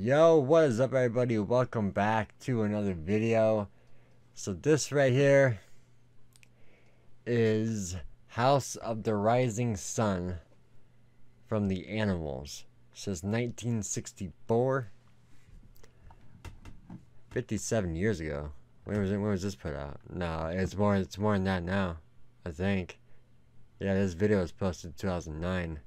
Yo, what is up everybody? Welcome back to another video. So this right here is House of the Rising Sun from the Animals. It says 1964. 57 years ago. When was it when was this put out? No, it's more it's more than that now. I think. Yeah, this video was posted 2009.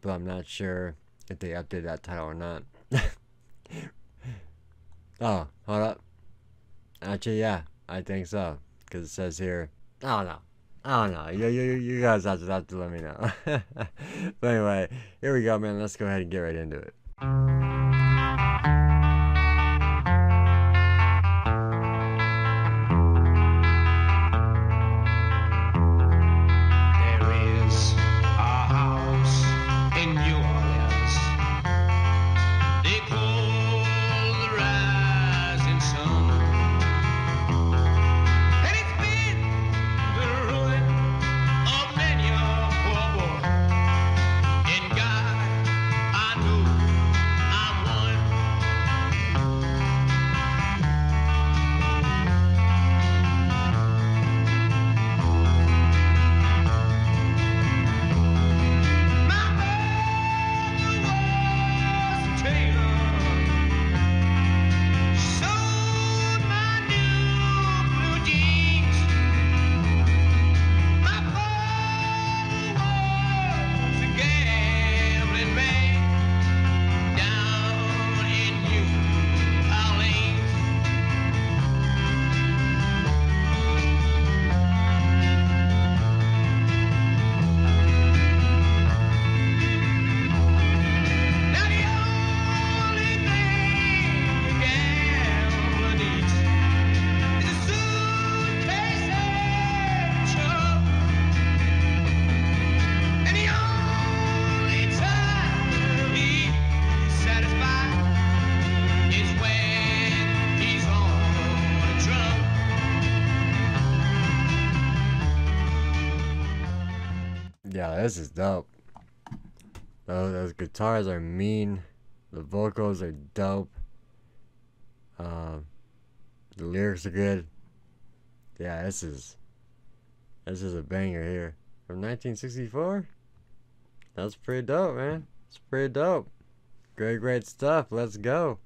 But I'm not sure if they updated that title or not. oh, hold up. Actually, yeah, I think so. Because it says here, I don't know. I don't know. You, you, you guys have to, have to let me know. but anyway, here we go, man. Let's go ahead and get right into it. This is dope. Those, guitars are mean. The vocals are dope. Um, the lyrics are good. Yeah, this is this is a banger here from 1964. That's pretty dope, man. It's pretty dope. Great, great stuff. Let's go.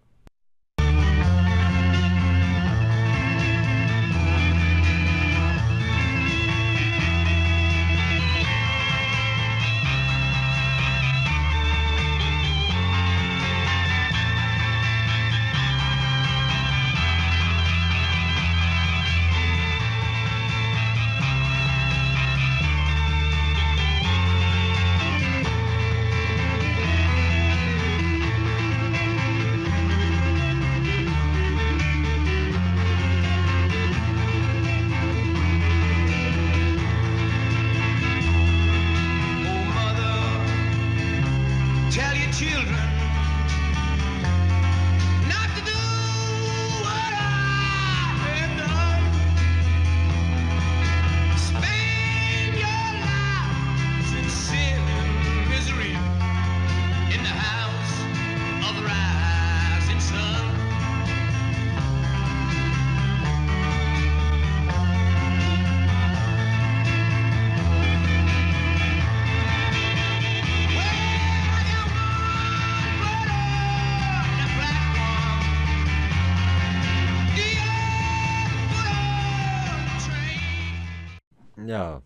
Yo,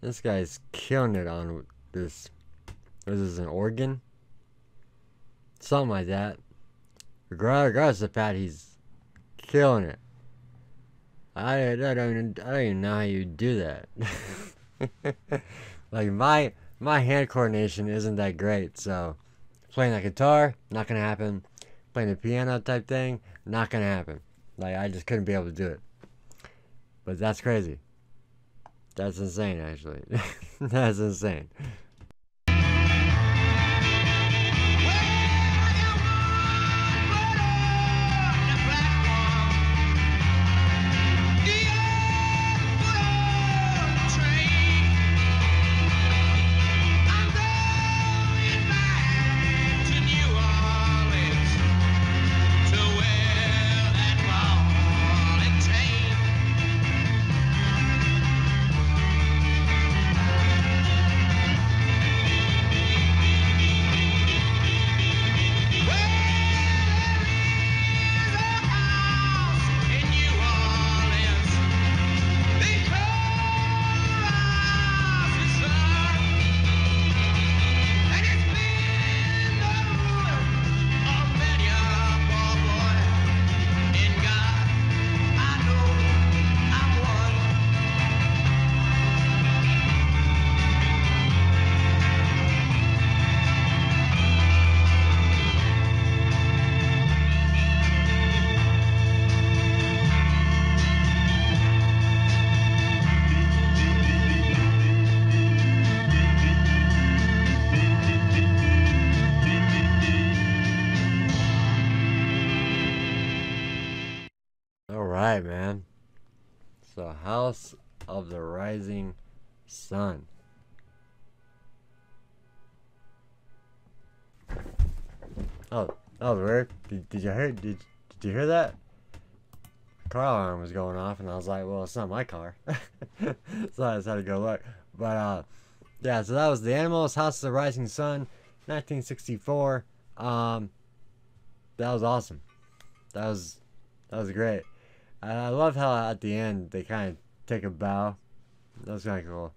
this guy's killing it on this. This is an organ, something like that. Regardless of fact, he's killing it. I, I don't even I don't even know how you do that. like my my hand coordination isn't that great, so playing that guitar not gonna happen. Playing the piano type thing not gonna happen. Like I just couldn't be able to do it. But that's crazy. That's insane, actually. That's insane. So, House of the Rising Sun. Oh, that was weird. Did, did you hear? Did, did you hear that? Car alarm was going off, and I was like, "Well, it's not my car," so I just had to go look. But uh, yeah. So that was the Animals House of the Rising Sun, 1964. Um, that was awesome. That was that was great. I love how at the end they kind of take a bow. That was kind of cool.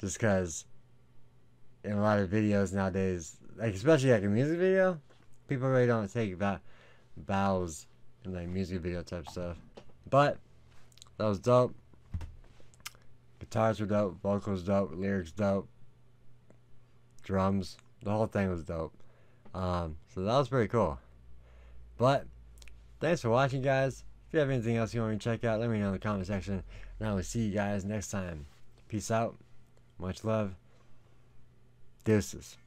Just because in a lot of videos nowadays, like especially like a music video, people really don't take bow- bows in like music video type stuff. But that was dope. Guitars were dope, vocals dope, lyrics dope, drums, the whole thing was dope. Um, so that was pretty cool. But thanks for watching, guys. If you have anything else you want me to check out, let me know in the comment section. And I will see you guys next time. Peace out. Much love. Deuces.